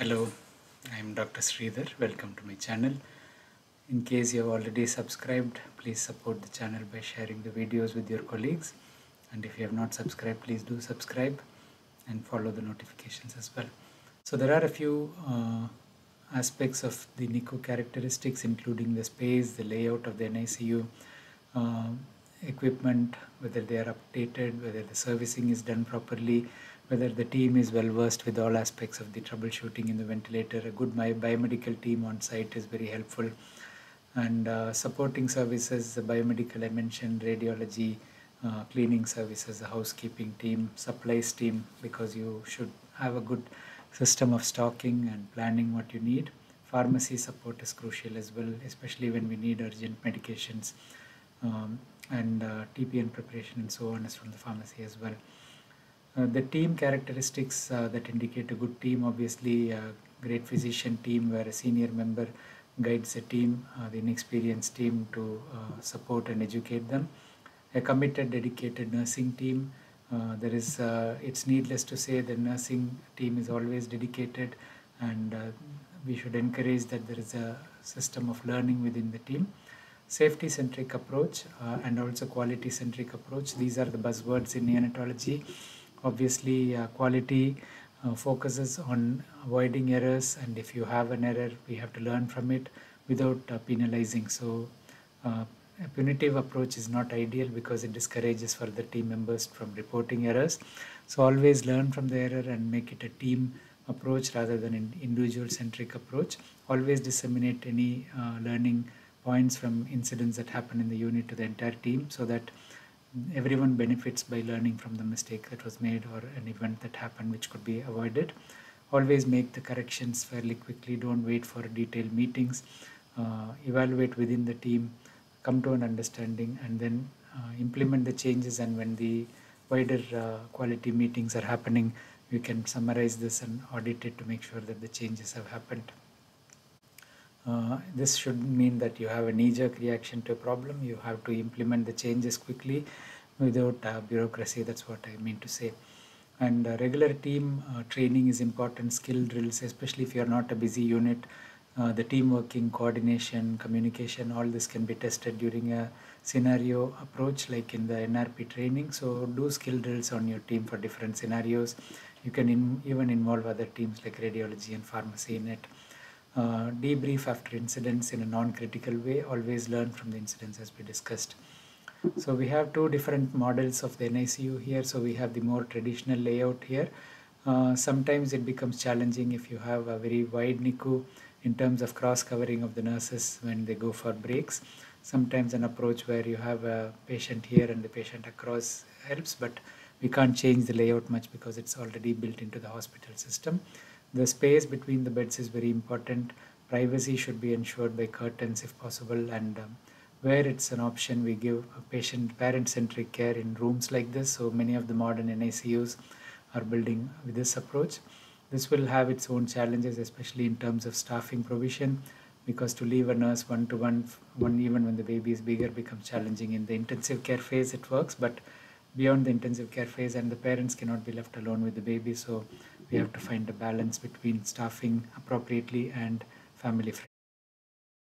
Hello, I'm Dr. Sridhar. Welcome to my channel. In case you have already subscribed, please support the channel by sharing the videos with your colleagues. And if you have not subscribed, please do subscribe and follow the notifications as well. So there are a few uh, aspects of the NICU characteristics, including the space, the layout of the NICU, uh, equipment, whether they are updated, whether the servicing is done properly, whether the team is well versed with all aspects of the troubleshooting in the ventilator. A good biomedical team on site is very helpful. And uh, supporting services, the biomedical I mentioned, radiology, uh, cleaning services, the housekeeping team, supplies team, because you should have a good system of stocking and planning what you need. Pharmacy support is crucial as well, especially when we need urgent medications um, and uh, TPN preparation and so on is from the pharmacy as well. Uh, the team characteristics uh, that indicate a good team obviously a great physician team where a senior member guides the team uh, the inexperienced team to uh, support and educate them a committed dedicated nursing team uh, there is uh, it's needless to say the nursing team is always dedicated and we should encourage that there is a system of learning within the team safety centric approach and also quality centric approach. These are the buzzwords in neonatology. Obviously uh, quality uh, focuses on avoiding errors and if you have an error we have to learn from it without uh, penalizing. So a punitive approach is not ideal because it discourages further team members from reporting errors. So always learn from the error and make it a team approach rather than an individual centric approach. Always disseminate any uh, learning points from incidents that happen in the unit to the entire team so that everyone benefits by learning from the mistake that was made or an event that happened which could be avoided. Always make the corrections fairly quickly. Don't wait for detailed meetings. Uh, evaluate within the team come to an understanding and then uh, implement the changes. And when the wider uh, quality meetings are happening you can summarize this and audit it to make sure that the changes have happened uh, this should mean that you have a knee-jerk reaction to a problem. You have to implement the changes quickly without uh, bureaucracy. That's what I mean to say. And uh, regular team uh, training is important. Skill drills, especially if you are not a busy unit. Uh, the team working, coordination, communication, all this can be tested during a scenario approach like in the NRP training. So do skill drills on your team for different scenarios. You can in, even involve other teams like radiology and pharmacy in it uh, debrief after incidents in a non-critical way, always learn from the incidents as we discussed. So we have two different models of the NICU here. So we have the more traditional layout here. Uh, sometimes it becomes challenging if you have a very wide NICU in terms of cross covering of the nurses when they go for breaks. Sometimes an approach where you have a patient here and the patient across helps, but we can't change the layout much because it's already built into the hospital system. The space between the beds is very important. Privacy should be ensured by curtains if possible and um, where it's an option we give a patient parent centric care in rooms like this so many of the modern NICUs are building with this approach. This will have its own challenges especially in terms of staffing provision because to leave a nurse one to one, one even when the baby is bigger becomes challenging in the intensive care phase it works but beyond the intensive care phase and the parents cannot be left alone with the baby so we have to find a balance between staffing appropriately and family friendly